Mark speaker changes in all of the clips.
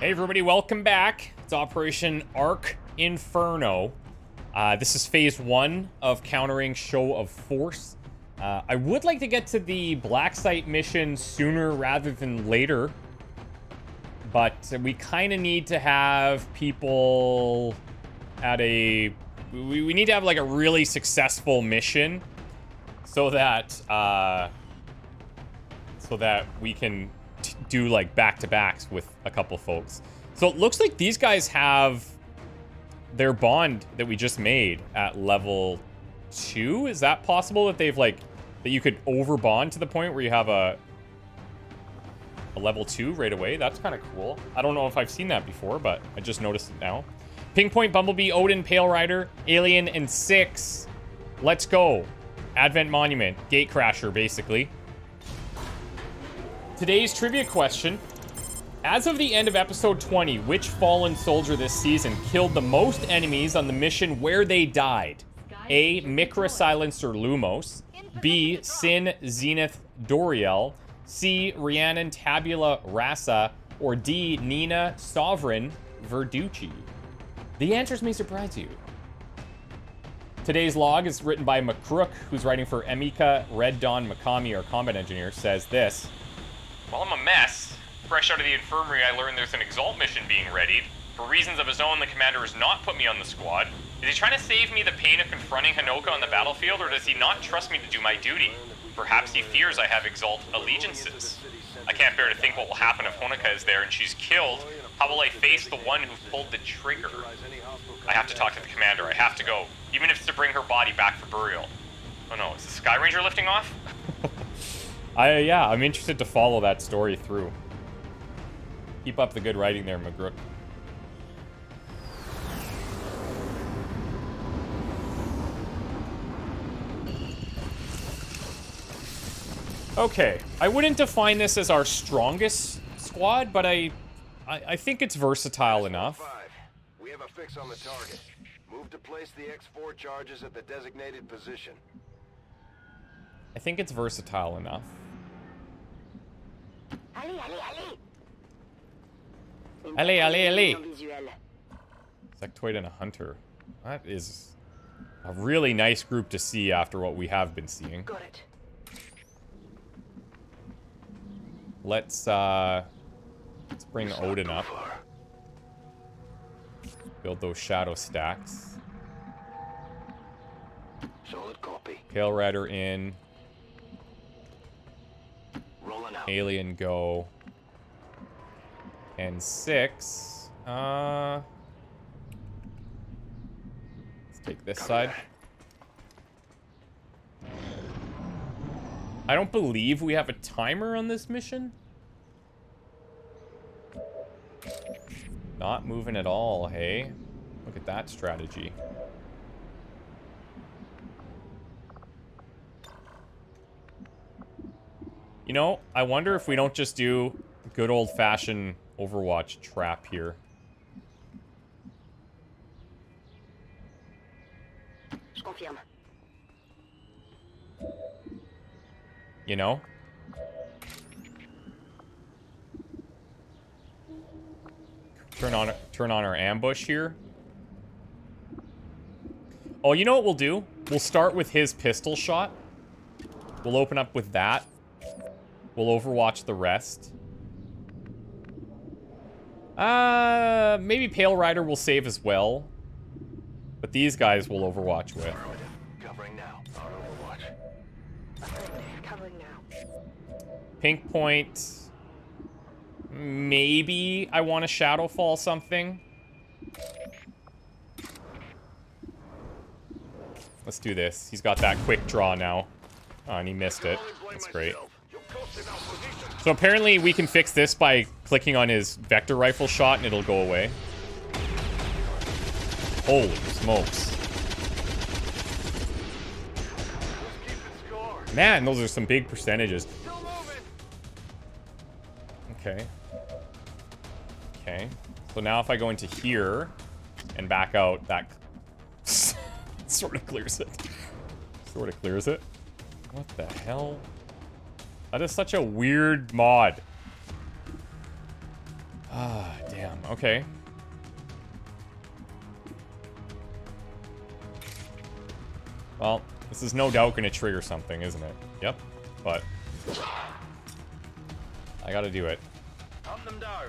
Speaker 1: Hey everybody, welcome back. It's Operation Arc Inferno. Uh, this is phase one of countering Show of Force. Uh, I would like to get to the Black Site mission sooner rather than later. But we kind of need to have people at a... We, we need to have like a really successful mission so that... Uh, so that we can do like back-to-backs with a couple folks. So it looks like these guys have their bond that we just made at level two. Is that possible that they've like, that you could over bond to the point where you have a, a level two right away? That's kind of cool. I don't know if I've seen that before, but I just noticed it now. Ping Point, Bumblebee, Odin, Pale Rider, Alien, and Six. Let's go. Advent Monument, Gatecrasher, basically. Today's trivia question. As of the end of episode 20, which fallen soldier this season killed the most enemies on the mission where they died? A. Micra Silencer Lumos. B. Sin Zenith Doriel. C. Rhiannon Tabula Rasa. Or D. Nina Sovereign Verducci. The answers may surprise you. Today's log is written by McCrook, who's writing for Emika Red Dawn Makami, our combat engineer, says this. Well, I'm a mess. Fresh out of the infirmary, I learned there's an Exalt mission being readied. For reasons of his own, the commander has not put me on the squad. Is he trying to save me the pain of confronting Honoka on the battlefield, or does he not trust me to do my duty? Perhaps he fears I have Exalt allegiances. I can't bear to think what will happen if Honoka is there and she's killed. How will I face the one who pulled the trigger? I have to talk to the commander. I have to go. Even if it's to bring her body back for burial. Oh no, is the Sky Ranger lifting off? I yeah, I'm interested to follow that story through. Keep up the good writing there, McGrook. Okay, I wouldn't define this as our strongest squad, but I, I, I think it's versatile enough.
Speaker 2: We have a fix on the target. Move to place the X4 charges at the designated position.
Speaker 1: I think it's versatile enough.
Speaker 3: Allez, allez, allez
Speaker 1: Allez, allez, allez Sectoid and a hunter. That is a really nice group to see after what we have been seeing.
Speaker 3: Got it.
Speaker 1: Let's uh let's bring Odin up. Build those shadow stacks.
Speaker 2: Solid copy.
Speaker 1: Pale Rider in. Alien go. And six. Uh let's take this side. I don't believe we have a timer on this mission. Not moving at all, hey? Look at that strategy. You know, I wonder if we don't just do good old-fashioned Overwatch trap here. You know? Turn on turn on our ambush here. Oh, you know what we'll do? We'll start with his pistol shot. We'll open up with that. We'll overwatch the rest. Uh, maybe Pale Rider will save as well. But these guys will overwatch with.
Speaker 2: Covering now. Overwatch.
Speaker 3: Covering now.
Speaker 1: Pink Point. Maybe I want to Shadowfall something. Let's do this. He's got that quick draw now. Oh, and he missed it. That's great. So apparently we can fix this by clicking on his vector rifle shot and it'll go away. Holy smokes. Man, those are some big percentages. Okay. Okay. So now if I go into here and back out, that sort of clears it. Sort of clears it. What the hell? That is such a weird mod. Ah, damn. Okay. Well, this is no doubt going to trigger something, isn't it? Yep. But I got to do it.
Speaker 2: Hunt them down.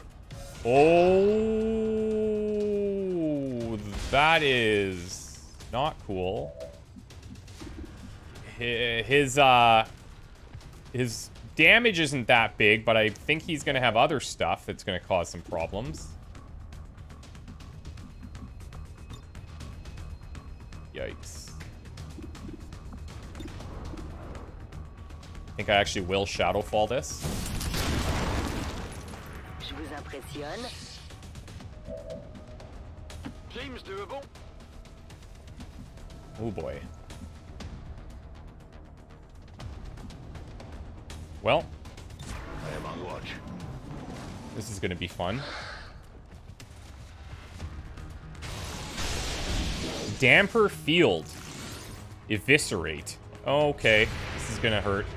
Speaker 1: Oh, that is not cool. His uh, his damage isn't that big, but I think he's gonna have other stuff that's gonna cause some problems. Yikes. I think I actually will Shadowfall this.
Speaker 3: Je vous impressionne
Speaker 2: Seems doable.
Speaker 1: Oh boy. Well,
Speaker 2: I am on watch.
Speaker 1: this is gonna be fun. Damper Field. Eviscerate. Okay, this is gonna hurt.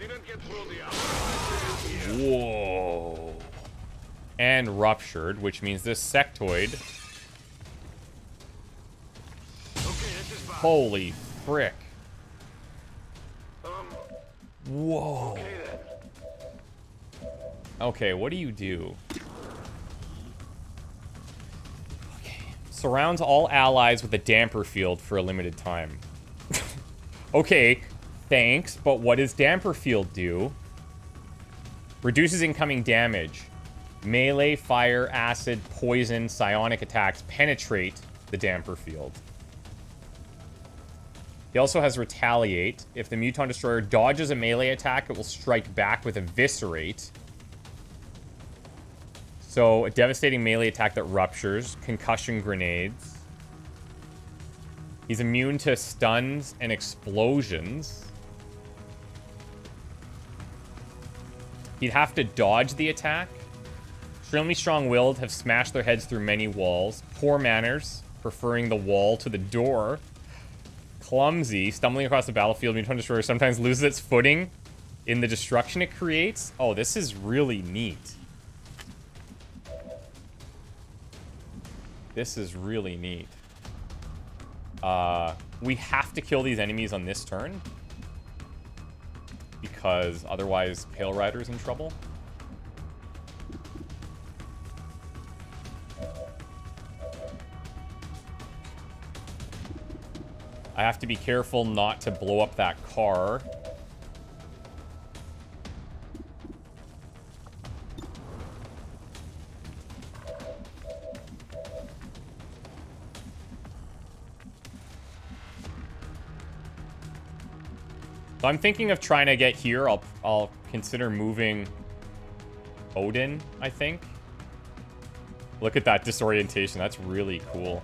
Speaker 2: Didn't get through the armor.
Speaker 1: Whoa. And ruptured, which means this sectoid.
Speaker 2: Okay, this is.
Speaker 1: Holy frick. Whoa.
Speaker 2: Okay,
Speaker 1: what do you do? Okay. Surrounds all allies with a damper field for a limited time. okay, thanks, but what does damper field do? Reduces incoming damage. Melee, fire, acid, poison, psionic attacks penetrate the damper field. He also has Retaliate. If the Muton Destroyer dodges a melee attack, it will strike back with Eviscerate. So, a devastating melee attack that ruptures. Concussion grenades. He's immune to stuns and explosions. He'd have to dodge the attack. Extremely strong-willed, have smashed their heads through many walls. Poor manners, preferring the wall to the door. Clumsy, stumbling across the battlefield, Muton Destroyer sometimes loses its footing in the destruction it creates. Oh, this is really neat. This is really neat. Uh, we have to kill these enemies on this turn. Because otherwise Pale Rider's in trouble. I have to be careful not to blow up that car. So I'm thinking of trying to get here. I'll I'll consider moving Odin, I think. Look at that disorientation. That's really cool.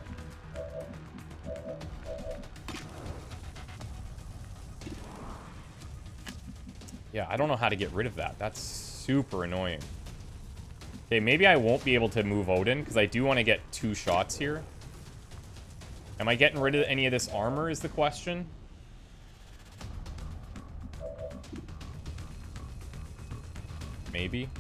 Speaker 1: I don't know how to get rid of that. That's super annoying. Okay, maybe I won't be able to move Odin because I do want to get two shots here. Am I getting rid of any of this armor is the question? Maybe.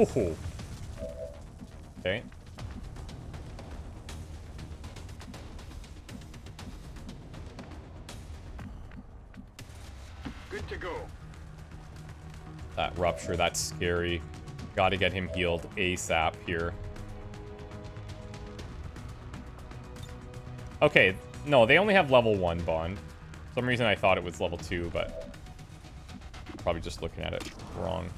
Speaker 1: Ooh. Okay.
Speaker 2: Good to go.
Speaker 1: That rupture, that's scary. Gotta get him healed ASAP here. Okay, no, they only have level 1 bond. For some reason I thought it was level 2, but... Probably just looking at it wrong.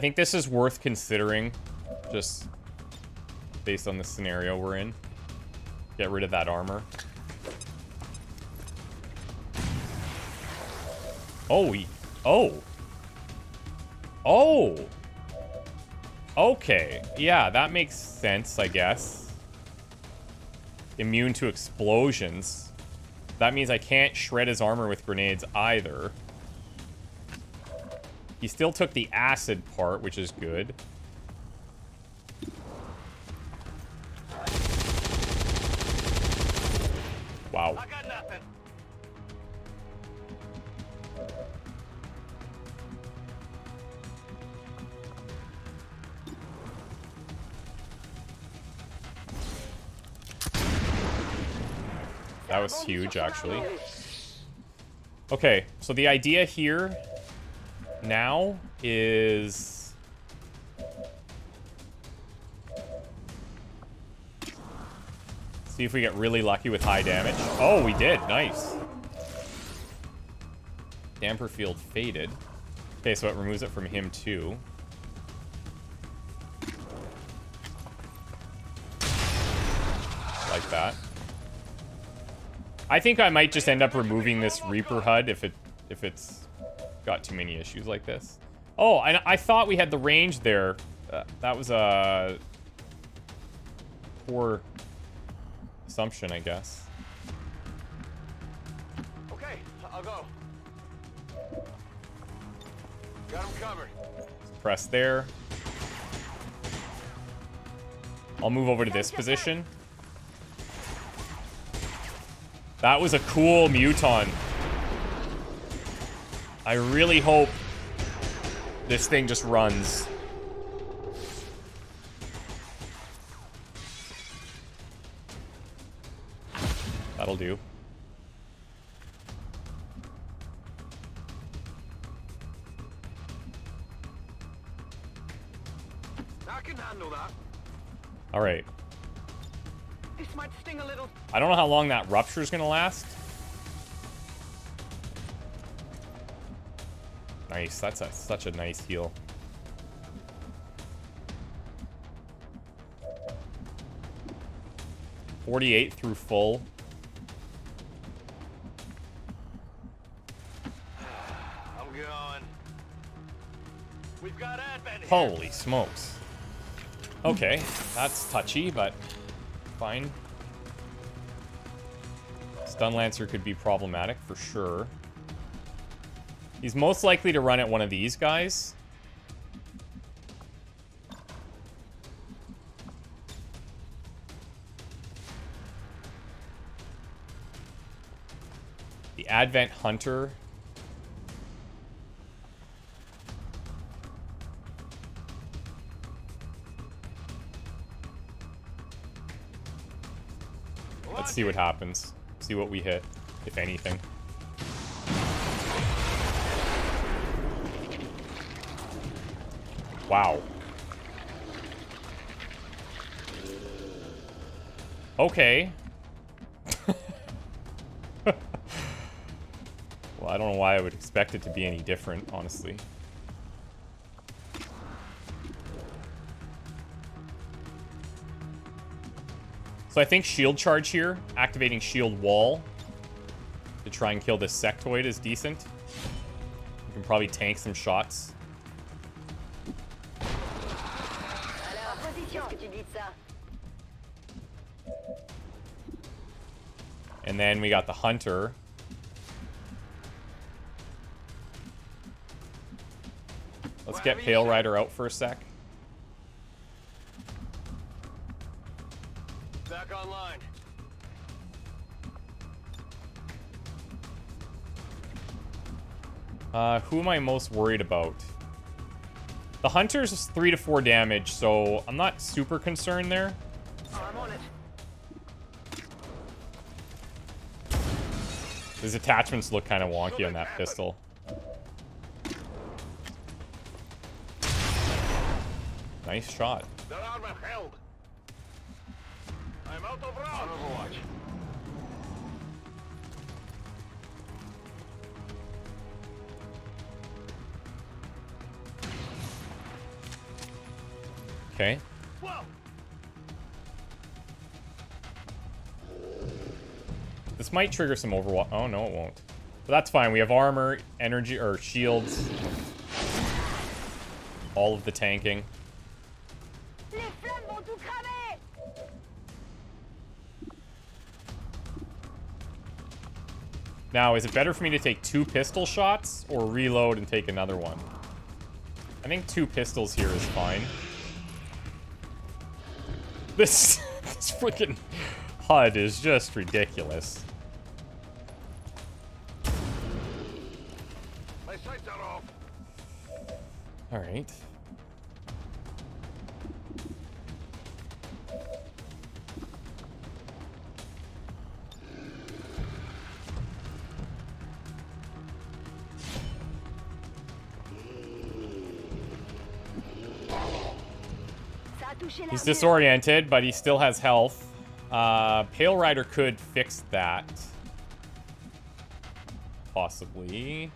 Speaker 1: I think this is worth considering, just based on the scenario we're in. Get rid of that armor. Oh, oh. Oh! Okay. Yeah, that makes sense, I guess. Immune to explosions. That means I can't shred his armor with grenades either. He still took the acid part, which is good. Wow.
Speaker 2: I got nothing.
Speaker 1: That was huge, actually. Okay, so the idea here now is... See if we get really lucky with high damage. Oh, we did. Nice. Damper field faded. Okay, so it removes it from him too. Like that. I think I might just end up removing this Reaper HUD if it if it's got too many issues like this. Oh, I, I thought we had the range there. Uh, that was a poor assumption, I guess.
Speaker 2: Okay, I'll go. Got him covered.
Speaker 1: Press there. I'll move over to this position. That was a cool Muton. I really hope this thing just runs. That'll do.
Speaker 2: I can handle that.
Speaker 1: All right.
Speaker 3: This might sting a little.
Speaker 1: I don't know how long that rupture is going to last. Nice. That's a, such a nice heal. Forty-eight through full.
Speaker 2: I'm going. We've got Advent.
Speaker 1: Holy smokes. Okay, that's touchy, but fine. Stun Lancer could be problematic for sure. He's most likely to run at one of these guys. The Advent Hunter. Let's see what happens. See what we hit, if anything. Wow. Okay. well, I don't know why I would expect it to be any different, honestly. So I think shield charge here, activating shield wall to try and kill this sectoid is decent. You can probably tank some shots. Then we got the hunter. Let's get Pale Rider out for a sec.
Speaker 2: Back online.
Speaker 1: Uh, who am I most worried about? The hunter's is 3 to 4 damage, so I'm not super concerned there.
Speaker 3: Oh, I'm on it.
Speaker 1: His attachments look kind of wonky on that pistol. Nice shot.
Speaker 2: Their armor
Speaker 1: This might trigger some overwatch. Oh, no, it won't. But that's fine. We have armor, energy, or shields. All of the tanking. Now, is it better for me to take two pistol shots or reload and take another one? I think two pistols here is fine. This, this freaking HUD is just ridiculous. All right. He's disoriented, but he still has health. Uh, Pale Rider could fix that. Possibly.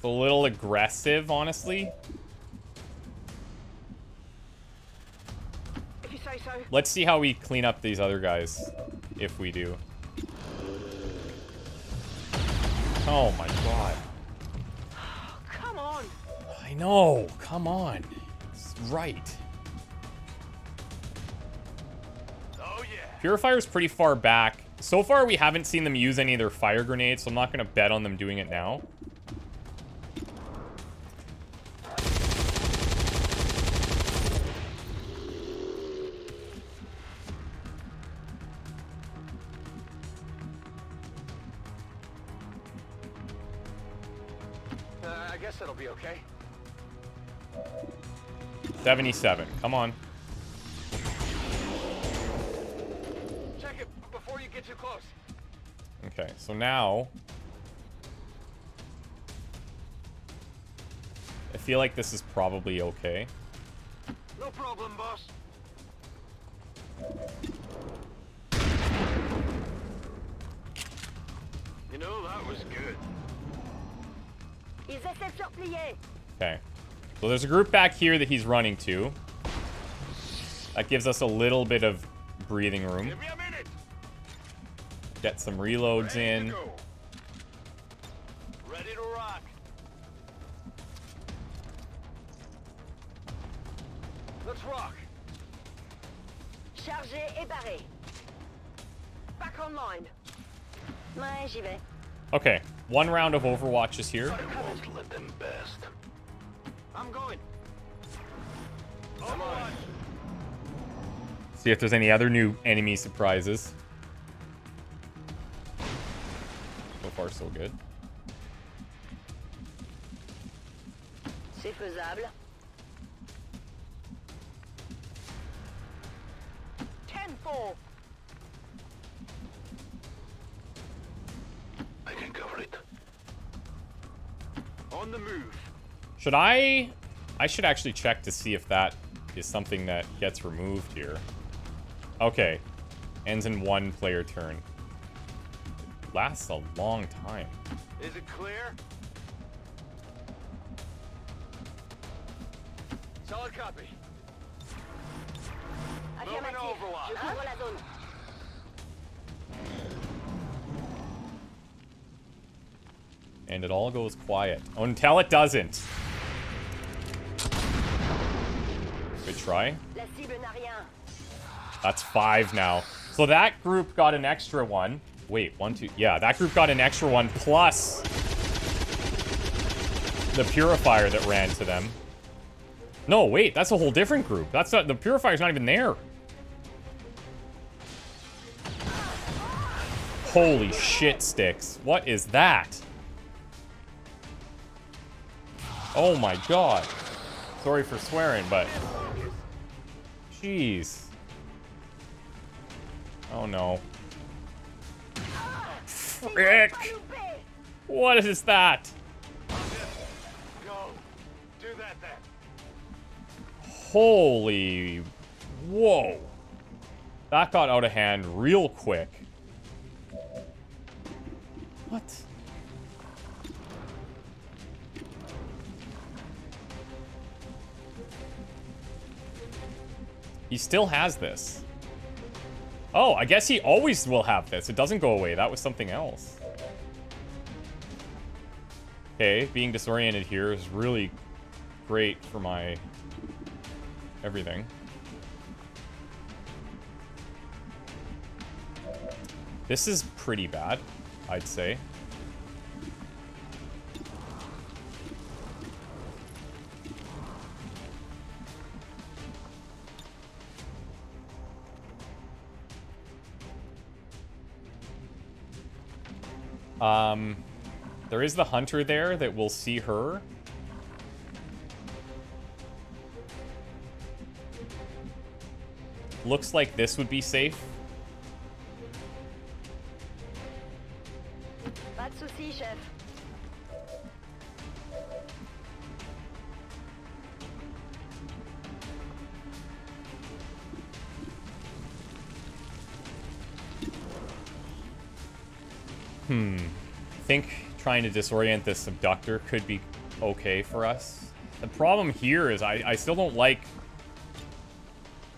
Speaker 1: It's a little aggressive, honestly.
Speaker 3: If you say so.
Speaker 1: Let's see how we clean up these other guys, if we do. Oh my god.
Speaker 3: Come on.
Speaker 1: I know. Come on. It's right.
Speaker 2: Oh yeah.
Speaker 1: Purifier's pretty far back. So far, we haven't seen them use any of their fire grenades, so I'm not going to bet on them doing it now. 77. Come on.
Speaker 2: Check it before you get too close.
Speaker 1: Okay, so now... I feel like this is probably okay.
Speaker 2: No problem, boss. You know, that was good.
Speaker 3: Ils essaient de se replier.
Speaker 1: Okay. So there's a group back here that he's running to. That gives us a little bit of breathing room.
Speaker 2: Give me a minute.
Speaker 1: Get some reloads in.
Speaker 2: Ready to rock. Let's rock.
Speaker 3: Chargé et barré. Back online. Ouais, j'y vais.
Speaker 1: Okay, one round of Overwatch is here.
Speaker 2: I'm going. Come on.
Speaker 1: See if there's any other new enemy surprises. So far, so good.
Speaker 3: C'est faisable. Ten four.
Speaker 2: I can cover it. On the move.
Speaker 1: Should I... I should actually check to see if that is something that gets removed here. Okay. Ends in one player turn. It Lasts a long time.
Speaker 2: Is it clear? Solid copy.
Speaker 3: Affirmatif.
Speaker 2: Overwatch.
Speaker 3: Je couvre la zone.
Speaker 1: And it all goes quiet. Until it doesn't. Try.
Speaker 3: La cible n'a rien.
Speaker 1: That's five now. So that group got an extra one. Wait, one, two. Yeah, that group got an extra one plus the purifier that ran to them. No, wait, that's a whole different group. That's not the purifier's not even there. Holy shit sticks. What is that? Oh my god. Sorry for swearing, but Jeez. Oh no. Frick! What is that? Holy. Whoa. That got out of hand real quick. What? He still has this. Oh, I guess he always will have this. It doesn't go away. That was something else. Okay, being disoriented here is really great for my everything. This is pretty bad, I'd say. Um, there is the hunter there that will see her. Looks like this would be safe. Trying to disorient this subductor could be okay for us. The problem here is I, I still don't like...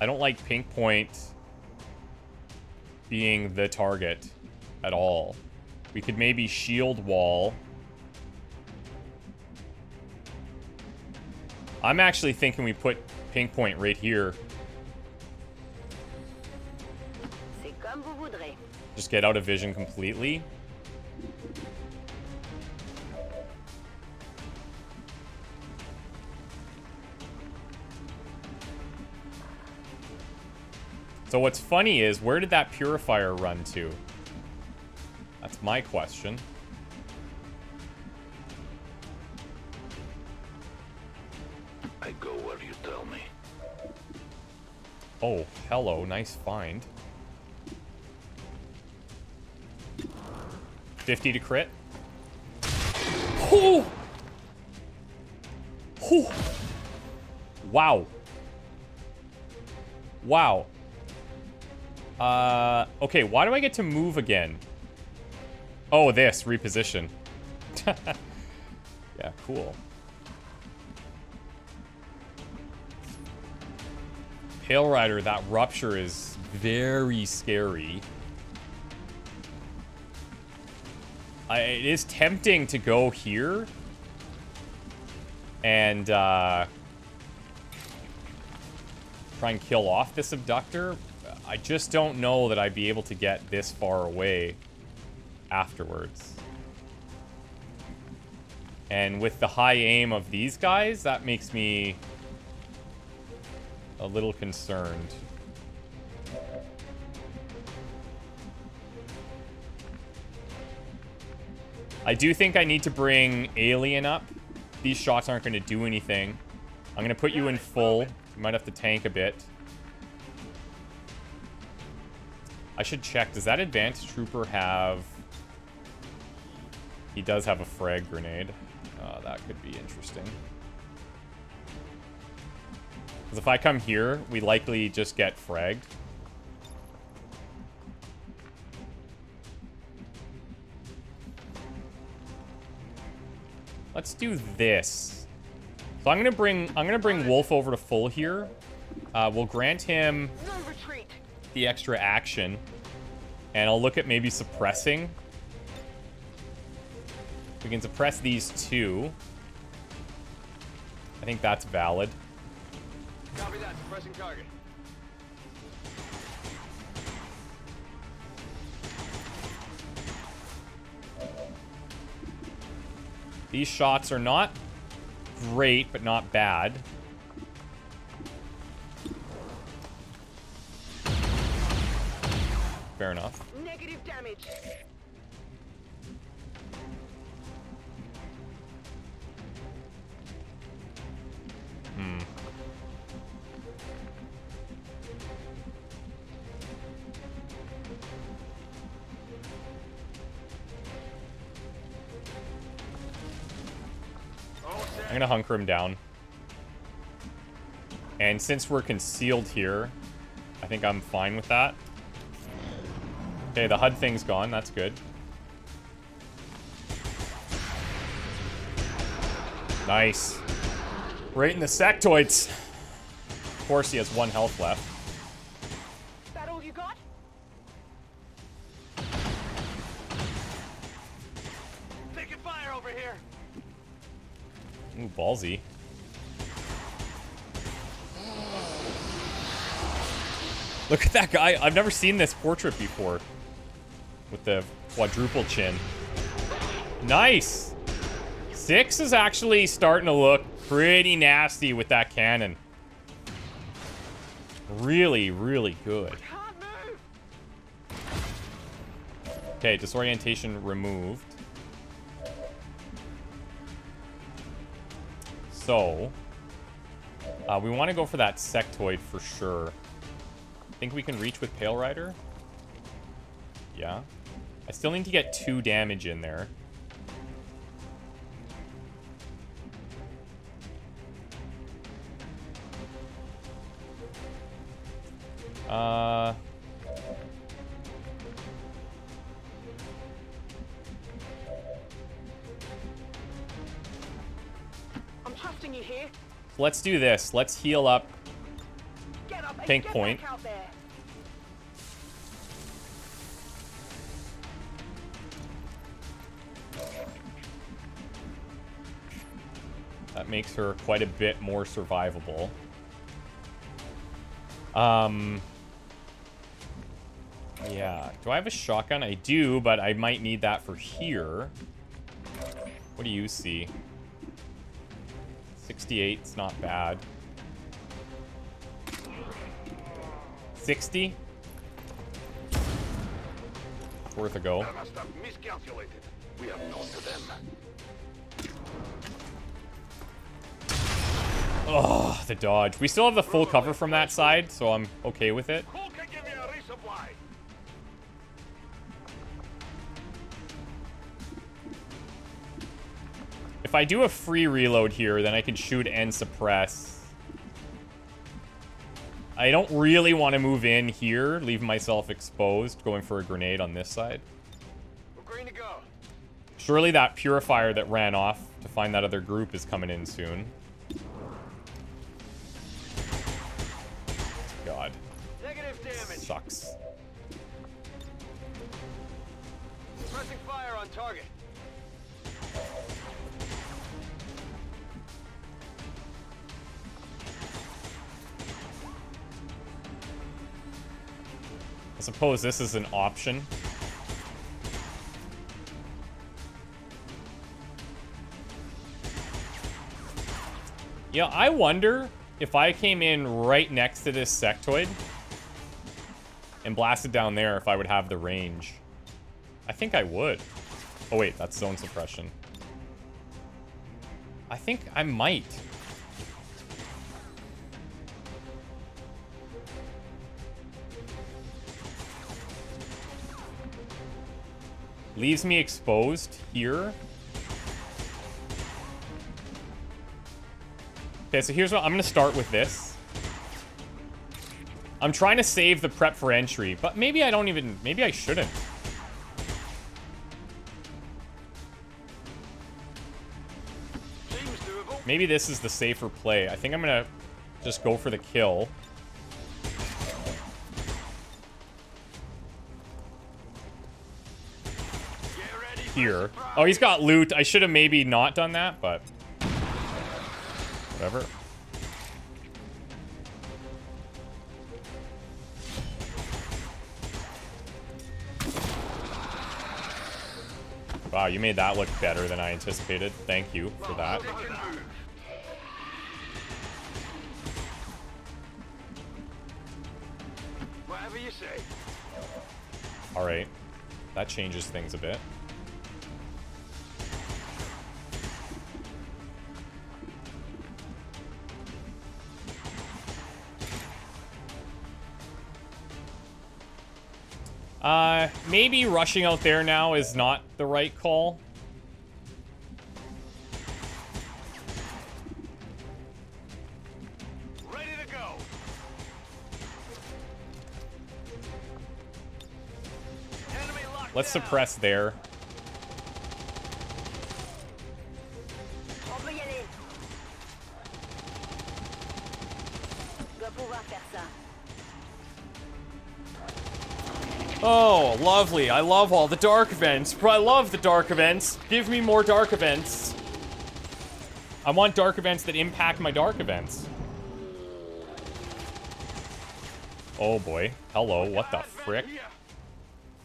Speaker 1: I don't like Pink Point being the target at all. We could maybe shield wall. I'm actually thinking we put Pink Point right here.
Speaker 3: C'est comme vous voudrez.
Speaker 1: Just get out of vision completely. So what's funny is, where did that purifier run to? That's my question.
Speaker 4: I go where you tell me.
Speaker 1: Oh, hello, nice find. 50 to crit. Oh! Oh! Wow. Wow. Uh, okay, why do I get to move again? Oh, this, reposition. yeah, cool. Pale Rider, that rupture is very scary. I, it is tempting to go here. And, uh... Try and kill off this abductor. I just don't know that I'd be able to get this far away afterwards. And with the high aim of these guys, that makes me a little concerned. I do think I need to bring Alien up. These shots aren't going to do anything. I'm going to put you in full. You might have to tank a bit. I should check. Does that advanced trooper have... He does have a frag grenade. Uh, that could be interesting. Because if I come here, we likely just get fragged. Let's do this. So I'm gonna bring I'm gonna bring Wolf over to full here. Uh, we'll grant him
Speaker 3: No retreat.
Speaker 1: The extra action, and I'll look at maybe suppressing. We can suppress these two. I think that's valid.
Speaker 2: Copy that. Suppressing target.
Speaker 1: These shots are not great, but not bad. Fair enough.
Speaker 3: Negative damage.
Speaker 1: Hmm. I'm gonna hunker him down. And since we're concealed here, I think I'm fine with that. Okay, the HUD thing's gone. That's good. Nice. Right in the sectoids. Of course, he has one health left.
Speaker 3: That all you got?
Speaker 2: Taking fire over here.
Speaker 1: Ooh, ballsy. Look at that guy. I've never seen this portrait before. With the quadruple chin. Nice. Six is actually starting to look pretty nasty with that cannon. Really, really good. Okay, disorientation removed. So, uh, we want to go for that sectoid for sure. I think we can reach with Pale Rider? Yeah. I still need to get two damage in there. Uh...
Speaker 3: I'm trusting you here.
Speaker 1: Let's do this. Let's heal up. Pink point. Makes her quite a bit more survivable. Um... Yeah. Do I have a shotgun? I do, but I might need that for here. What do you see? 68 is not bad. 60? Worth a go.
Speaker 4: Have. We are known to them.
Speaker 1: Oh, the dodge. We still have the full cover from that side, so I'm okay with it.
Speaker 4: Who can give me a resupply?
Speaker 1: If I do a free reload here, then I can shoot and suppress. I don't really want to move in here, leave myself exposed, going for a grenade on this side.
Speaker 2: We're green to go.
Speaker 1: Surely that purifier that ran off to find that other group is coming in soon. Sucks.
Speaker 2: Pressing fire on target.
Speaker 1: I suppose this is an option. Yeah, I wonder if I came in right next to this sectoid and blast it down there if I would have the range. I think I would. Oh wait, that's zone suppression. I think I might. Leaves me exposed here. Okay, so here's what I'm gonna start with this. I'm trying to save the prep for entry, but maybe I don't even, maybe I shouldn't. Maybe this is the safer play. I think I'm gonna just go for the kill. Here. Oh, he's got loot. I should have maybe not done that, but... Whatever. Wow, you made that look better than I anticipated. Thank you for that.
Speaker 2: Take your move. Whatever you say.
Speaker 1: Alright. That changes things a bit. Uh, maybe rushing out there now is not the right call.
Speaker 2: Ready to go.
Speaker 1: Let's suppress there. Lovely. I love all the dark events. I love the dark events. Give me more dark events. I want dark events that impact my dark events. Oh boy. Hello, what the frick?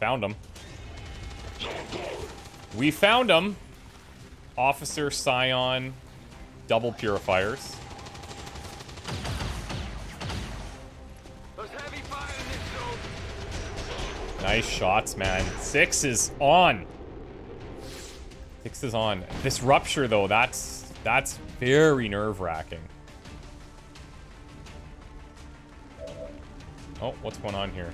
Speaker 1: Found him. We found him. Officer Scion, double purifiers. Nice shots, man. Six is on. Six is on. This rupture, though, that's that's very nerve-wracking. Oh, what's going on here?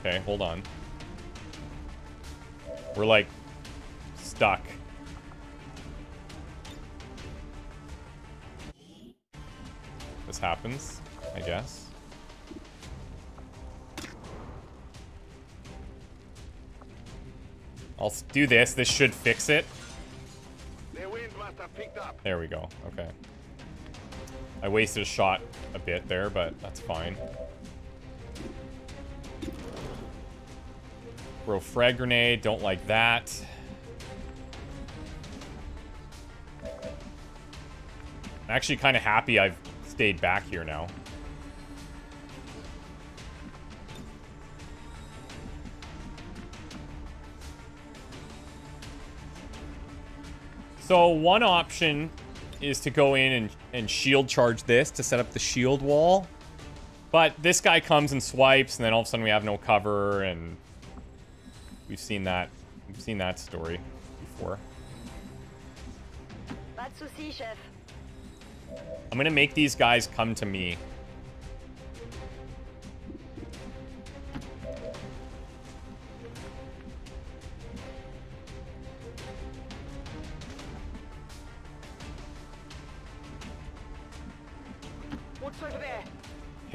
Speaker 1: Okay, hold on. We're like stuck. This happens, I guess. I'll do this. This should fix it.
Speaker 4: The wind must have picked up.
Speaker 1: There we go. Okay. I wasted a shot a bit there, but that's fine. Throw frag grenade. Don't like that. I'm actually kind of happy I've stayed back here now. So one option is to go in and, and shield charge this to set up the shield wall. But this guy comes and swipes, and then all of a sudden we have no cover, and we've seen that we've seen that story before.
Speaker 3: Pas de soucis, chef.
Speaker 1: I'm gonna make these guys come to me.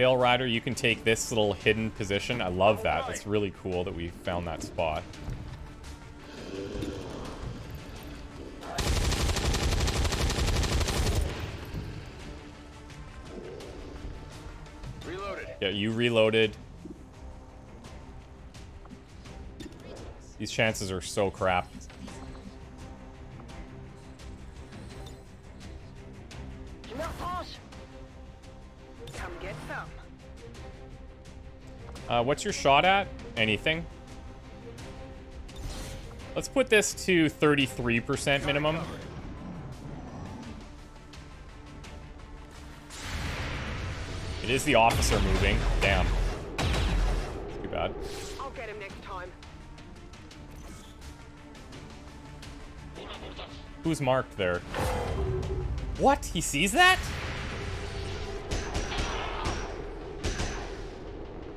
Speaker 1: Pale Rider, you can take this little hidden position. I love that. It's really cool that we found that spot.
Speaker 4: Reloaded.
Speaker 1: Yeah, you reloaded. These chances are so crap. Uh, what's your shot at? Anything? Let's put this to 33% minimum. It is the officer moving. Damn. Too bad.
Speaker 3: I'll get him next time.
Speaker 1: Who's marked there? What? He sees that?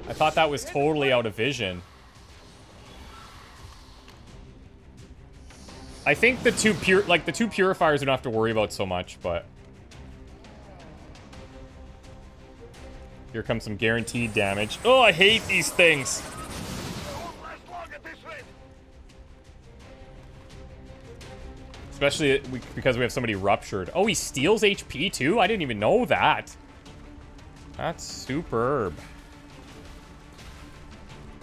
Speaker 1: I thought that was totally out of vision. I think the two pure, like the two purifiers, don't have to worry about so much, but here comes some guaranteed damage. Oh, I hate these things. Especially because we have somebody ruptured. Oh, he steals HP too? I didn't even know that. That's superb.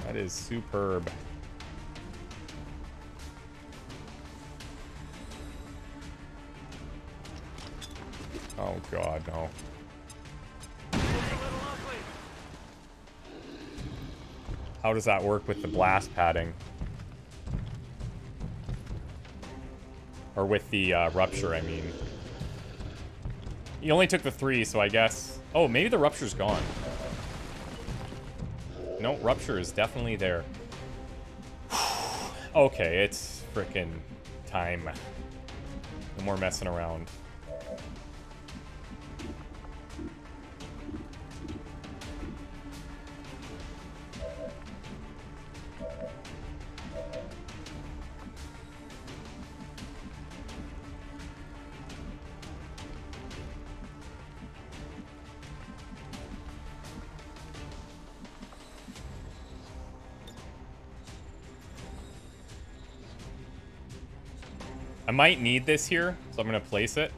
Speaker 1: That is superb. Oh god, no. How does that work with the blast padding? Or with the uh, rupture, I mean. He only took the three, so I guess... Oh, maybe the rupture's gone. No, rupture is definitely there. okay, it's frickin' time. No more messing around. I might need this here, so I'm going to place it.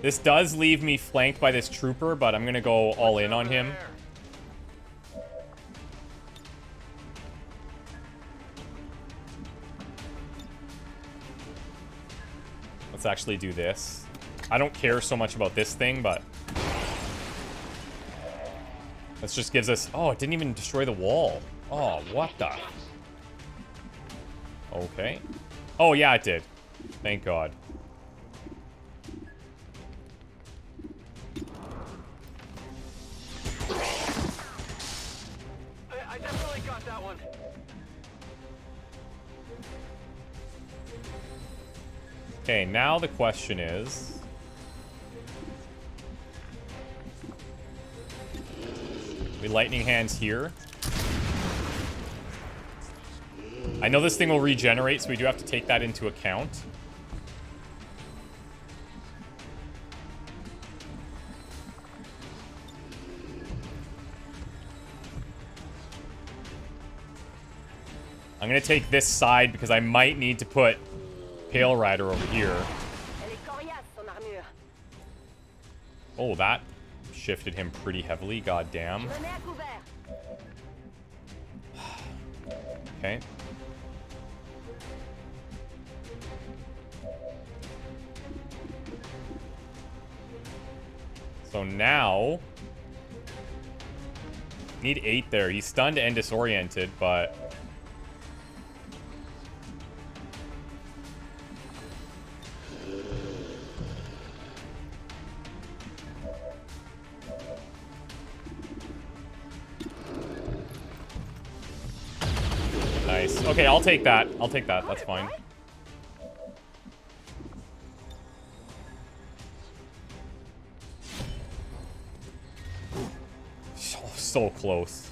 Speaker 1: This does leave me flanked by this trooper, but I'm going to go all in on him. Let's actually do this. I don't care so much about this thing, but this just gives us... Oh, it didn't even destroy the wall. Oh, what the... Okay. Oh, yeah, it did. Thank God.
Speaker 3: I, I definitely got that one.
Speaker 1: Okay, now the question is... We lightning hands here. I know this thing will regenerate, so we do have to take that into account. I'm gonna take this side because I might need to put Pale Rider over here.
Speaker 3: Elle est coriace, son armure.
Speaker 1: Oh, that shifted him pretty heavily,
Speaker 3: à couvert.
Speaker 1: Okay. So now... Need eight there. He's stunned and disoriented, but... Nice. Okay, I'll take that. I'll take that. That's fine. So, so close.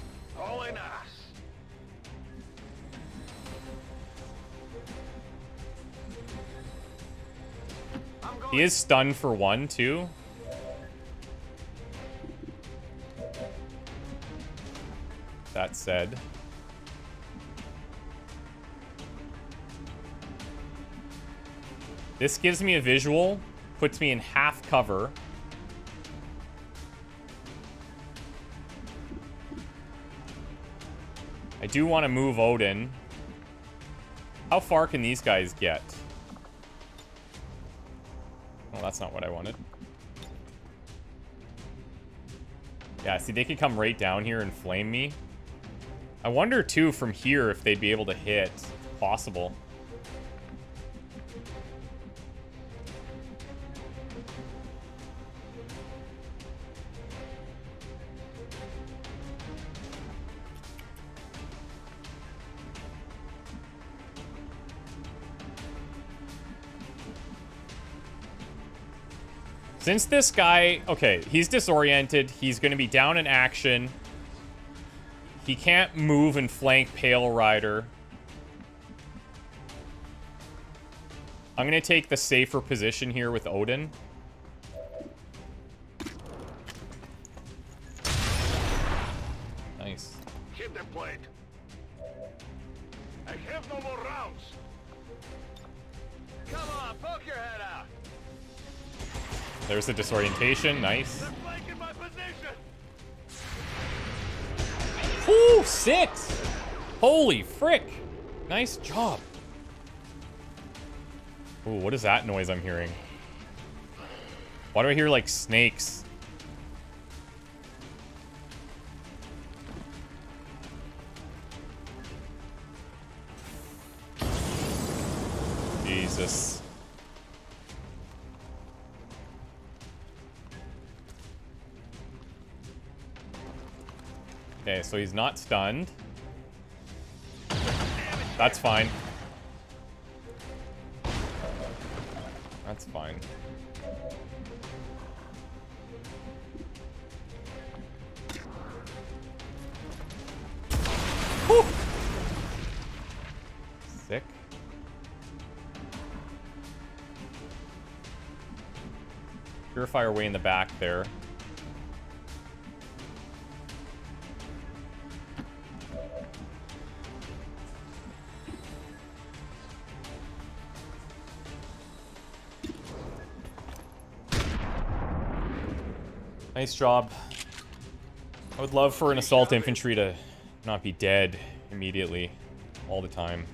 Speaker 1: He is stunned for one, too. That said. This gives me a visual, puts me in half cover. I do want to move Odin. How far can these guys get? Well, that's not what I wanted. Yeah, see, they could come right down here and flame me. I wonder, too, from here if they'd be able to hit. Possible. Since this guy... Okay, he's disoriented. He's going to be down in action. He can't move and flank Pale Rider. I'm going to take the safer position here with Odin.
Speaker 4: The
Speaker 1: disorientation. Nice.
Speaker 4: They're flanking my position.
Speaker 1: Ooh, six! Holy frick! Nice job. Ooh, what is that noise I'm hearing? Why do I hear, like, snakes? Jesus. So he's not stunned. That's fine. That's fine. Whew. Sick. Purifier way in the back there. Nice job. I would love for an assault infantry to not be dead immediately, all the time.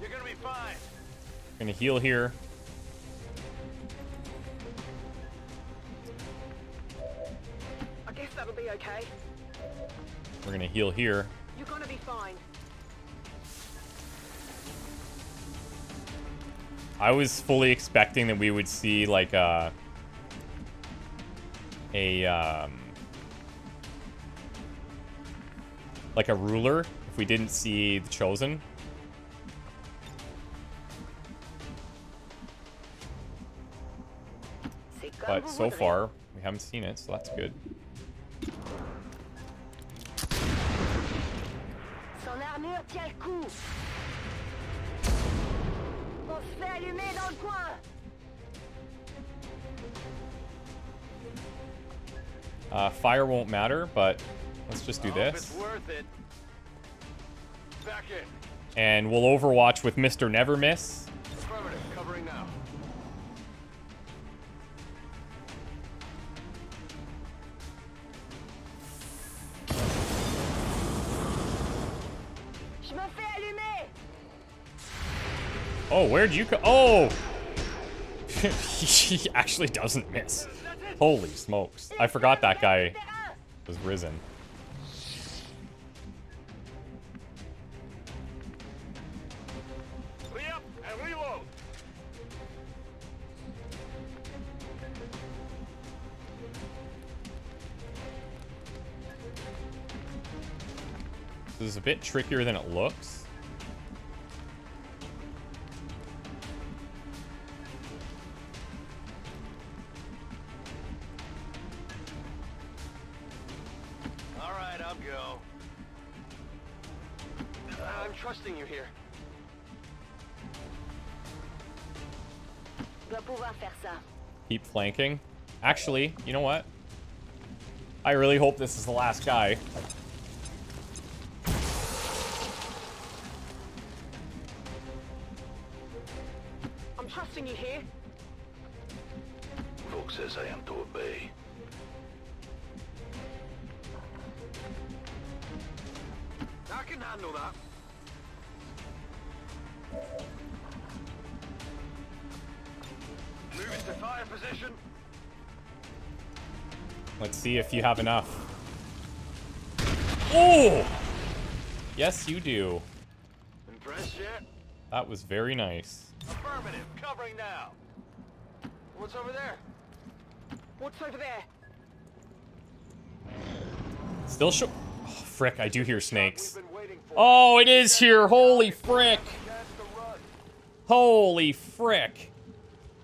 Speaker 4: You're gonna be fine.
Speaker 1: Gonna heal here.
Speaker 3: I guess that'll be okay.
Speaker 1: We're gonna heal here.
Speaker 3: You're gonna be fine.
Speaker 1: I was fully expecting that we would see like a. Uh, a um like a ruler if we didn't see the chosen. But so far we haven't seen it, so that's good.
Speaker 3: On se fait allumer dans le coin.
Speaker 1: Uh, fire won't matter, but let's just do this.
Speaker 4: It's worth it. Back in.
Speaker 1: And we'll overwatch with Mr. Never Miss.
Speaker 2: Affirmative. Covering now.
Speaker 3: Je me fais allumer.
Speaker 1: Oh, where'd you go? Oh! he actually doesn't miss. Holy smokes. I forgot that guy was risen.
Speaker 4: Re-up and reload.
Speaker 1: This is a bit trickier than it looks. Keep flanking. Actually, you know what? I really hope this is the last guy.
Speaker 3: You
Speaker 1: have enough. Oh! Yes, you do.
Speaker 2: Impressed yet?
Speaker 1: That was very nice.
Speaker 4: Affirmative. Covering now.
Speaker 2: What's over there?
Speaker 3: What's over there?
Speaker 1: Still show. Oh, frick, I do hear snakes.
Speaker 2: We've been waiting for.
Speaker 1: Oh, it is here. Holy frick.
Speaker 2: Chance to run.
Speaker 1: Holy frick.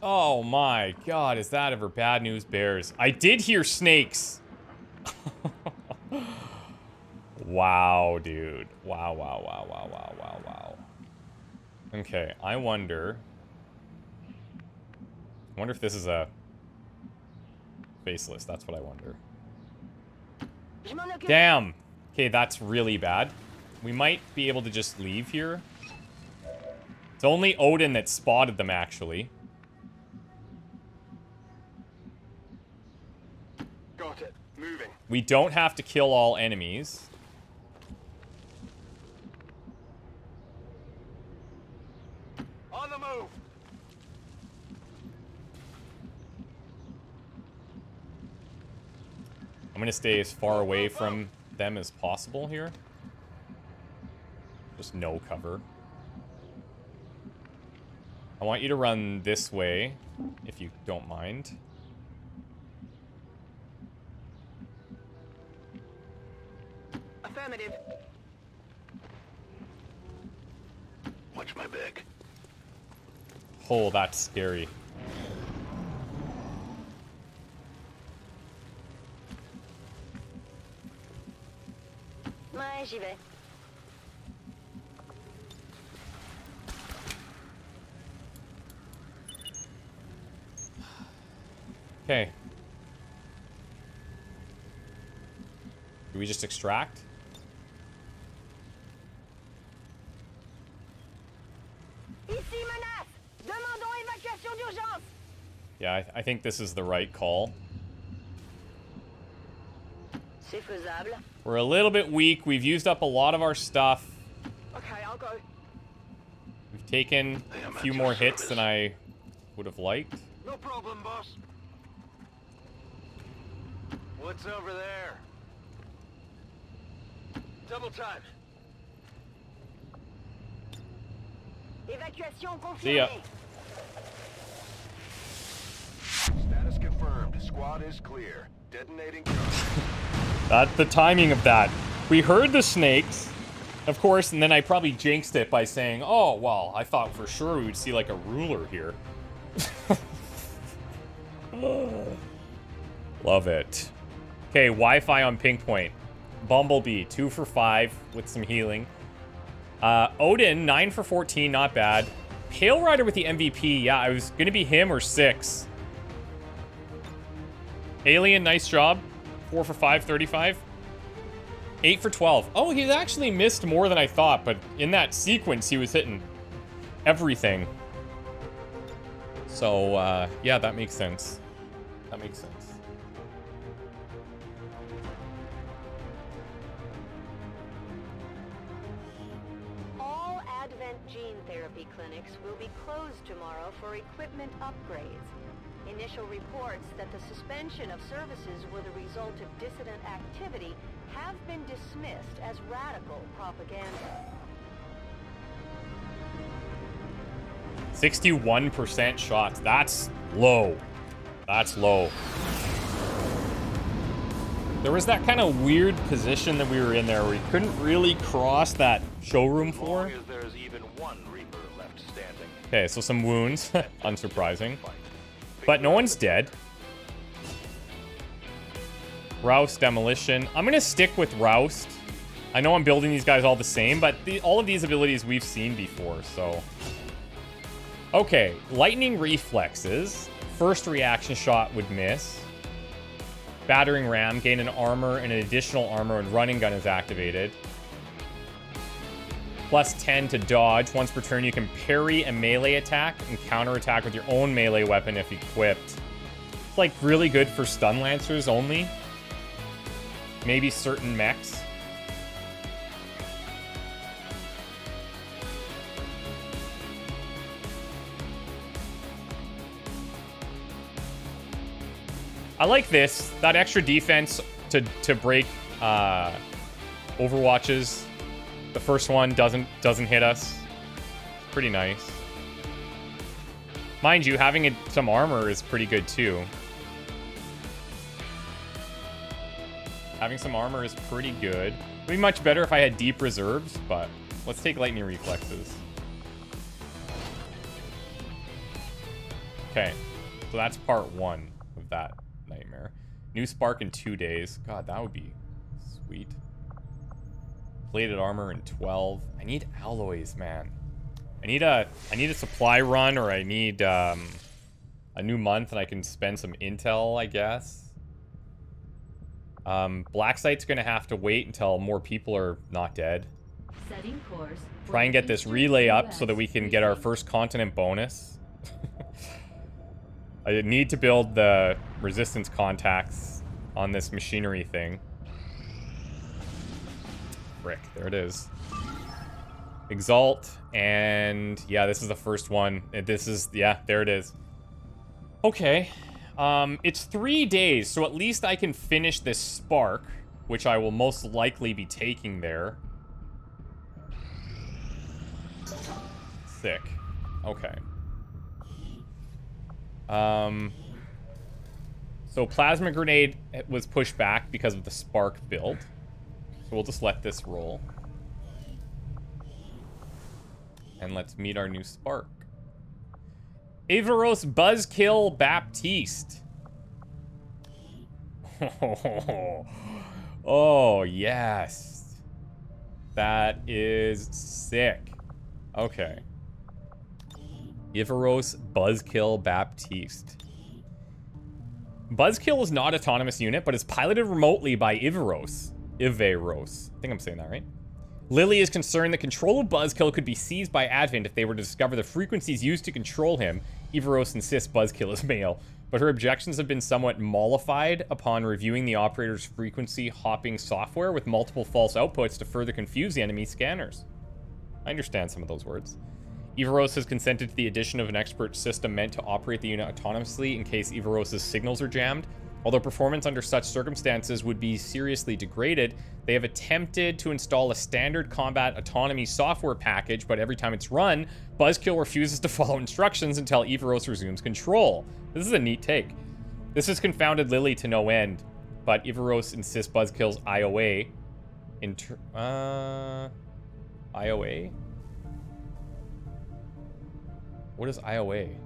Speaker 1: Oh my god, is that ever bad news bears? I did hear snakes. Wow, dude. Wow, wow, wow, wow, wow, wow, wow. Okay, I wonder. I wonder if this is a faceless. That's what I wonder.
Speaker 3: Je m'en occupe.
Speaker 1: Damn. Okay, that's really bad. We might be able to just leave here. It's only Odin that spotted them, actually.
Speaker 2: Got it. Moving.
Speaker 1: We don't have to kill all enemies.
Speaker 4: On the move.
Speaker 1: I'm going to stay as far away from them as possible here. Just no cover. I want you to run this way, if you don't mind.
Speaker 3: Affirmative.
Speaker 4: Watch my back.
Speaker 1: Oh, that's scary.
Speaker 3: Ouais, j'y vais.
Speaker 1: Okay. Do we just extract?
Speaker 3: Ici menace. Demandons évacuation d'urgence.
Speaker 1: Yeah, I, I think this is the right call.
Speaker 3: C'est faisable.
Speaker 1: We're a little bit weak. We've used up a lot of our stuff.
Speaker 3: Okay, I'll go.
Speaker 1: We've taken a few more
Speaker 4: your
Speaker 1: hits than I would have liked.
Speaker 2: No problem, boss. What's over there?
Speaker 4: Double time.
Speaker 3: Évacuation confirmed.
Speaker 1: See ya.
Speaker 2: Status confirmed. Squad is clear. Detonating charge.
Speaker 1: That the timing of that. We heard the snakes, of course, and then I probably jinxed it by saying, "Oh, well, I thought for sure we would see like a ruler here." Love it. Okay, Wi-Fi on Pink Point. Bumblebee, two for five with some healing. Uh, Odin, nine for 14, not bad. Pale Rider with the MVP. Yeah, I was gonna be him or six. Alien, nice job. Four for five, 35. Eight for 12. Oh, he's actually missed more than I thought, but in that sequence, he was hitting everything. So, uh, yeah, that makes sense. That makes sense.
Speaker 3: All Advent gene therapy clinics will be closed tomorrow for equipment upgrades. Initial reports that the suspension of services were the result of dissident activity have been dismissed as radical propaganda.
Speaker 1: 61% shots. That's low. That's low. There was that kind of weird position that we were in there where we couldn't really cross that showroom
Speaker 4: As
Speaker 1: floor.
Speaker 4: as there's even one Reaper left standing.
Speaker 1: Okay, so some wounds. Unsurprising. But no one's dead. Roust, Demolition. I'm going to stick with Roust. I know I'm building these guys all the same, but the, all of these abilities we've seen before, so... Okay, Lightning Reflexes. First reaction shot would miss. Battering Ram, gain an armor and an additional armor when running gun is activated. Plus 10 to dodge. Once per turn, you can parry a melee attack and counterattack with your own melee weapon if equipped. It's like really good for stun lancers only. Maybe certain mechs. I like this. That extra defense to, to break uh, Overwatches. The first one doesn't doesn't hit us. Pretty nice. Mind you, having it, some armor is pretty good too. Having some armor is pretty good. It'd be much better if I had deep reserves, but let's take lightning reflexes. Okay, so that's part one of that nightmare. New spark in two days. God, that would be sweet. Plated armor and 12. I need alloys, man. I need a I need a supply run or I need um, a new month and I can spend some intel, I guess. Um, Black Sight's gonna have to wait until more people are not dead.
Speaker 5: Setting course.
Speaker 1: Try and get this relay up so that we can get our first continent bonus. I need to build the resistance contacts on this machinery thing. Frick, there it is. Exalt, and yeah, this is the first one. Uh, This is, yeah, there it is. Okay, um, it's three days, so at least I can finish this spark, which I will most likely be taking there. Sick. Okay. Um, so plasma grenade was pushed back because of the spark build. We'll just let this roll. And let's meet our new spark. Avaros Buzzkill Baptiste. Oh, yes. That is sick. Okay. Ivaros Buzzkill Baptiste. Buzzkill is not autonomous unit, but is piloted remotely by Ivaros. Ivaros. I think I'm saying that right. Lily is concerned the control of Buzzkill could be seized by Advent if they were to discover the frequencies used to control him. Iveros insists Buzzkill is male, but her objections have been somewhat mollified upon reviewing the operator's frequency hopping software with multiple false outputs to further confuse the enemy scanners. I understand some of those words. Everos has consented to the addition of an expert system meant to operate the unit autonomously in case Everos' signals are jammed. Although performance under such circumstances would be seriously degraded, they have attempted to install a standard combat autonomy software package, but every time it's run, Buzzkill refuses to follow instructions until Everos resumes control. This is a neat take. This has confounded Lily to no end, but Everos insists Buzzkill's IOA inter- uh IOA? What is IOA?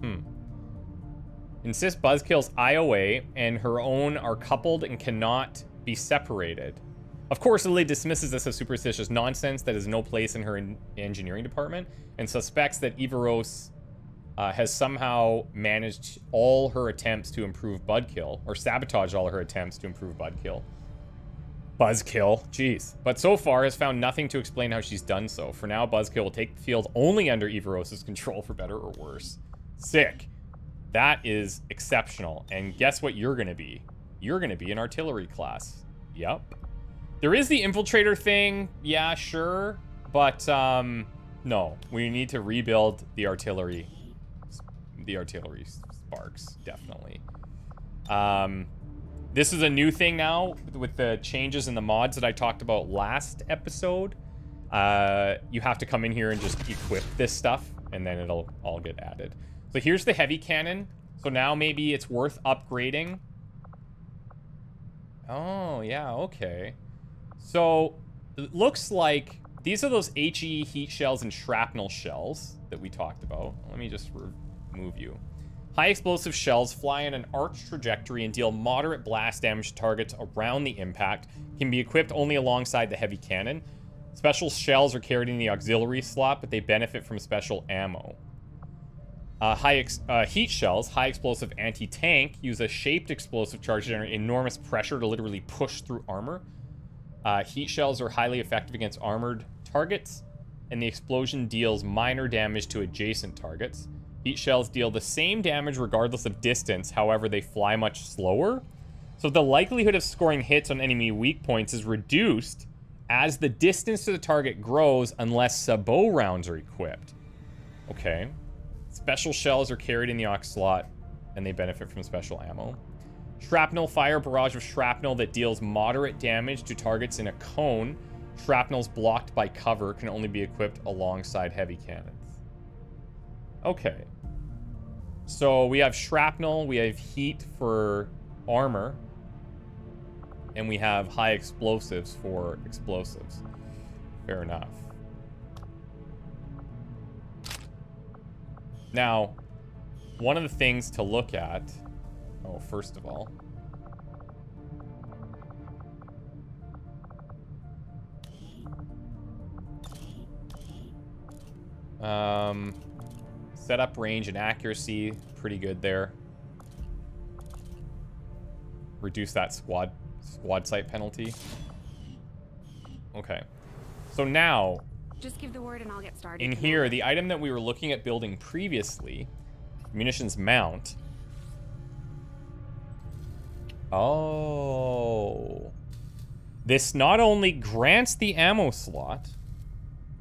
Speaker 1: Hmm. Insist Buzzkill's IOA and her own are coupled and cannot be separated. Of course, Lily dismisses this as superstitious nonsense that has no place in her in engineering department and suspects that Everos uh, has somehow managed all her attempts to improve Budkill, or sabotage all her attempts to improve Budkill. Buzzkill, jeez. But so far has found nothing to explain how she's done so. For now, Buzzkill will take the field only under Everos' control for better or worse. Sick. That is exceptional. And guess what you're going to be? You're going to be an artillery class. Yep. There is the infiltrator thing. Yeah, sure. But, um, no. We need to rebuild the artillery. The artillery sparks, definitely. Um, this is a new thing now with the changes in the mods that I talked about last episode. Uh, you have to come in here and just equip this stuff, and then it'll all get added. So here's the heavy cannon. So now maybe it's worth upgrading. Oh, yeah, okay. So it looks like these are those HE heat shells and shrapnel shells that we talked about. Let me just remove you. High explosive shells fly in an arched trajectory and deal moderate blast damage to targets around the impact. Can be equipped only alongside the heavy cannon. Special shells are carried in the auxiliary slot, but they benefit from special ammo. Uh, high uh, heat shells, high explosive anti-tank, use a shaped explosive charge to generate enormous pressure to literally push through armor. Uh, heat shells are highly effective against armored targets, and the explosion deals minor damage to adjacent targets. Heat shells deal the same damage regardless of distance, however, they fly much slower. So the likelihood of scoring hits on enemy weak points is reduced as the distance to the target grows unless sabot rounds are equipped. Okay. Special shells are carried in the aux slot, and they benefit from special ammo. Shrapnel fire barrage of shrapnel that deals moderate damage to targets in a cone. Shrapnels blocked by cover can only be equipped alongside heavy cannons. Okay. So we have shrapnel, we have heat for armor, and we have high explosives for explosives. Fair enough. Now, one of the things to look at... Oh, first of all... Um, setup range and accuracy, pretty good there. Reduce that squad squad sight penalty. Okay. So now,
Speaker 6: just give the word and I'll get started.
Speaker 1: In here, the item that we were looking at building previously, munitions mount. Oh. This not only grants the ammo slot,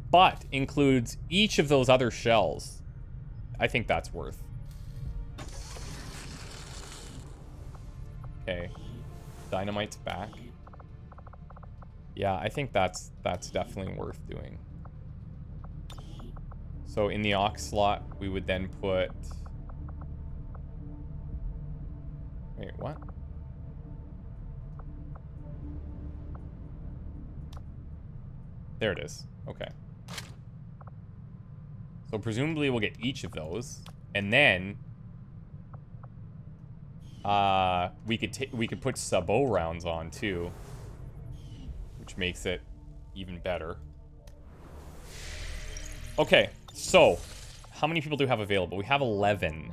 Speaker 1: but includes each of those other shells. I think that's worth. Okay. Dynamite's back. Yeah, I think that's that's definitely worth doing. So in the aux slot, we would then put... Wait, what? There it is. Okay. So presumably we'll get each of those, and then uh, we could we could put sabot rounds on too, which makes it even better. Okay, so how many people do we have available? We have 11.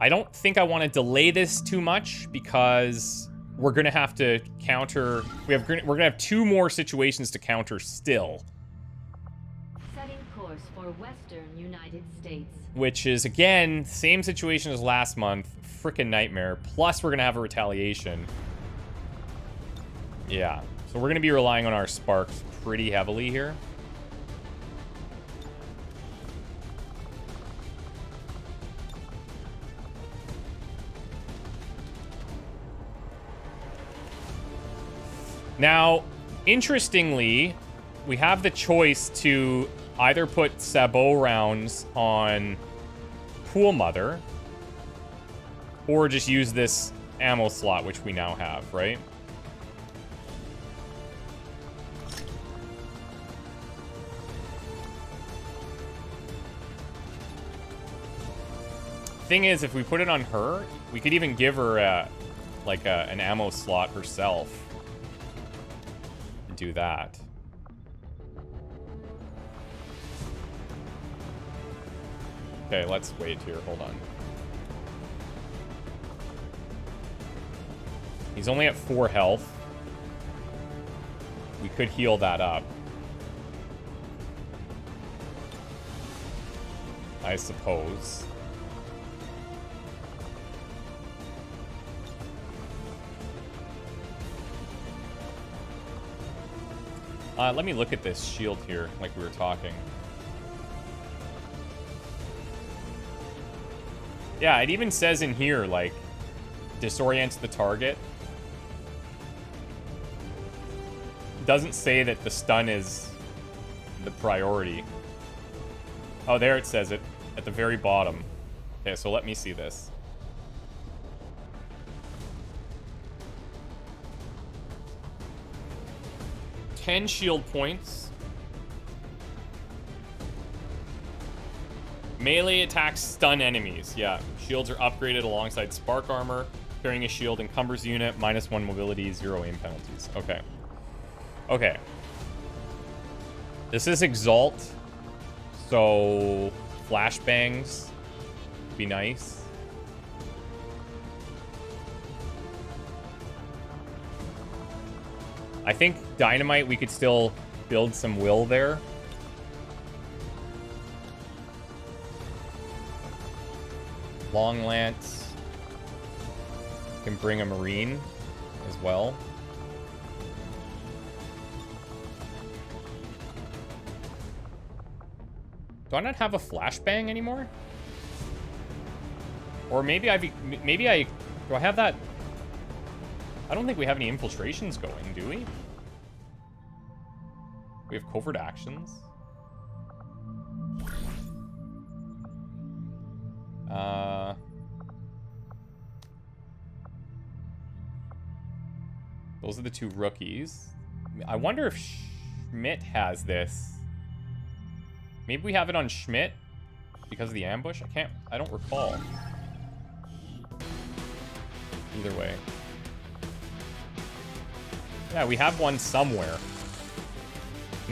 Speaker 1: I don't think I want to delay this too much because we're gonna have to counter. We have we're gonna have two more situations to counter still.
Speaker 5: Setting course for Western United States.
Speaker 1: Which is again same situation as last month. Freaking nightmare. Plus we're gonna have a retaliation. Yeah. So we're gonna be relying on our sparks pretty heavily here. Now, interestingly, we have the choice to either put sabot rounds on Pool Mother or just use this ammo slot, which we now have, right? Thing is, if we put it on her, we could even give her a, like a, an ammo slot herself. Do that. Okay, let's wait here. Hold on. He's only at 4 health. We could heal that up. I suppose. Uh, let me look at this shield here, like we were talking. Yeah, it even says in here, like, disorients the target. Doesn't say that the stun is the priority. Oh, there it says it, at the very bottom. Okay, so let me see this. 10 shield points. Melee attacks stun enemies. Yeah, shields are upgraded alongside spark armor. Carrying a shield encumbers unit, minus one mobility, zero aim penalties. Okay. Okay. This is Exalt. So, flashbangs be nice. I think Dynamite, we could still build some will there. Long Lance. Can bring a Marine as well. Do I not have a flashbang anymore? Or maybe I've... Maybe I... Do I have that I don't think we have any infiltrations going, do we? We have covert actions. Uh... Those are the two rookies. I wonder if Schmidt has this. Maybe we have it on Schmidt because of the ambush? I can't... I don't recall. Either way. Yeah, we have one somewhere.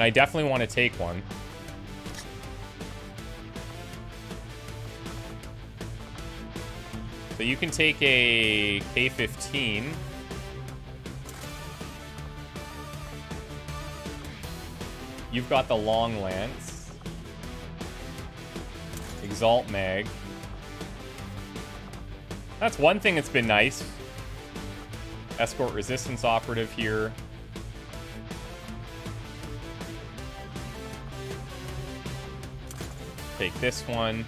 Speaker 1: And I definitely want to take one. So you can take a K-15. You've got the Long Lance. Exalt Mag. That's one thing that's been nice. Escort resistance operative here. Take this one.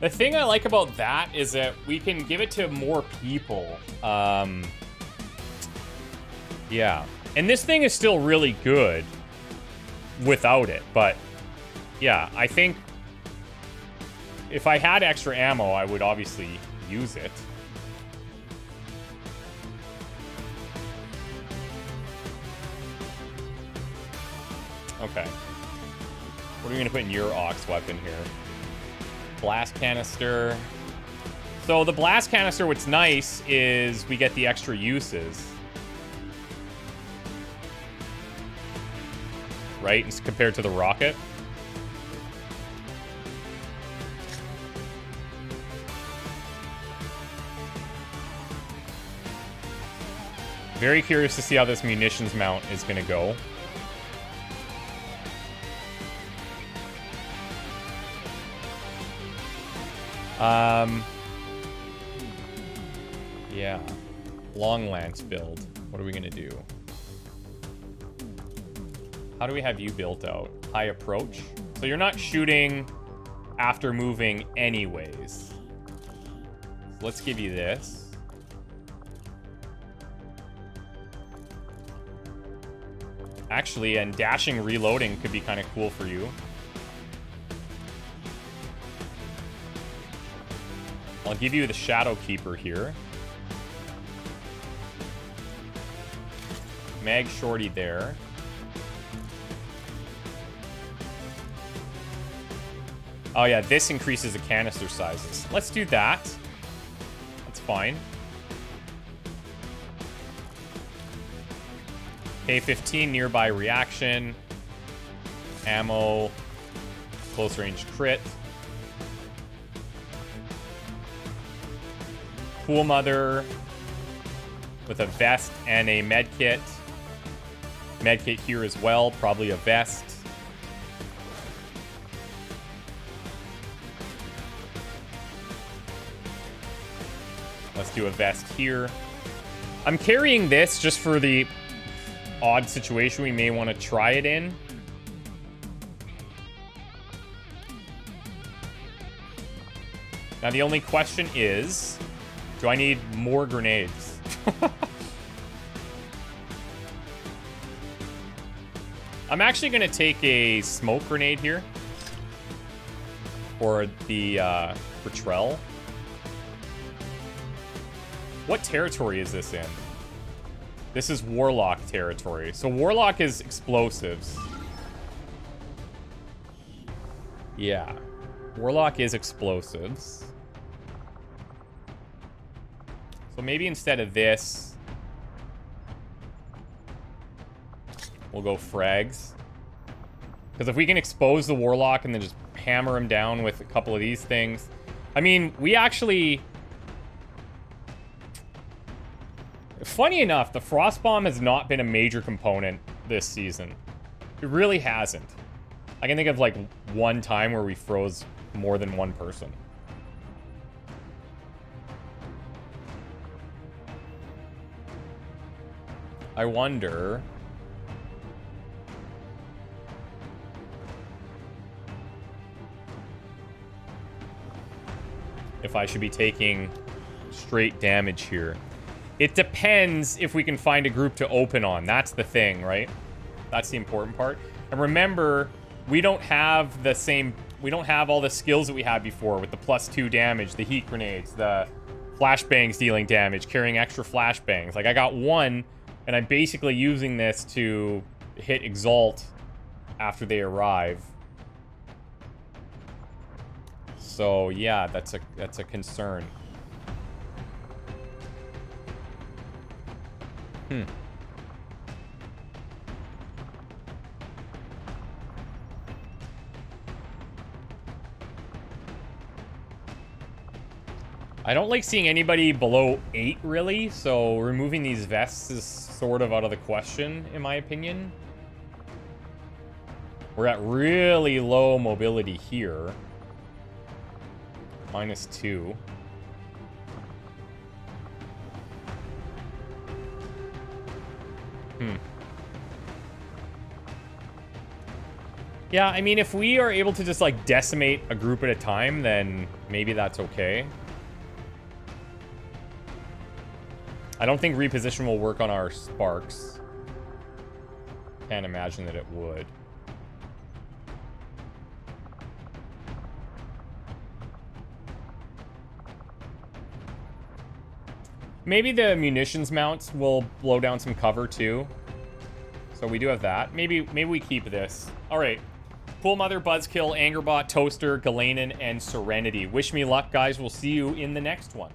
Speaker 1: The thing I like about that is that we can give it to more people. Um, yeah. And this thing is still really good without it, but yeah, I think if I had extra ammo, I would obviously use it. Okay. What are we going to put in your aux weapon here? blast canister. So the blast canister, what's nice is we get the extra uses. Right? Compared to the rocket. Very curious to see how this munitions mount is going to go. Um, yeah. Long lance build. What are we gonna do? How do we have you built out? High approach. So you're not shooting after moving anyways. Let's give you this. Actually, and dashing reloading could be kind of cool for you. I'll give you the Shadow Keeper here. Mag Shorty there. Oh yeah, this increases the canister sizes. Let's do that. That's fine. K15 nearby reaction. Ammo. Close range crit. Cool Mother with a vest and a med kit. Med kit here as well, probably a vest. Let's do a vest here. I'm carrying this just for the odd situation we may want to try it in. Now the only question is, do I need more grenades? I'm actually going to take a smoke grenade here. For the, uh. What territory is this in? This is Warlock territory. So Warlock is explosives. Yeah. Warlock is explosives. So maybe instead of this, we'll go frags. Because if we can expose the Warlock and then just hammer him down with a couple of these things. I mean, we actually... Funny enough, the Frost Bomb has not been a major component this season. It really hasn't. I can think of like one time where we froze more than one person. I wonder... If I should be taking straight damage here. It depends if we can find a group to open on. That's the thing, right? That's the important part. And remember, we don't have the same... We don't have all the skills that we had before with the plus two damage, the heat grenades, the flashbangs dealing damage, carrying extra flashbangs. Like, I got one and I'm basically using this to hit Exalt after they arrive. So yeah, that's a that's a concern. Hmm. I don't like seeing anybody below 8, really, so removing these vests is sort of out of the question, in my opinion. We're at really low mobility here. Minus 2. Yeah, I mean, if we are able to just, like, decimate a group at a time, then maybe that's okay. I don't think reposition will work on our sparks. Can't imagine that it would. Maybe the munitions mounts will blow down some cover too. So we do have that. Maybe maybe we keep this. All right. Cool Mother, Buzzkill, Angerbot, Toaster, Galanen, and Serenity. Wish me luck, guys. We'll see you in the next one.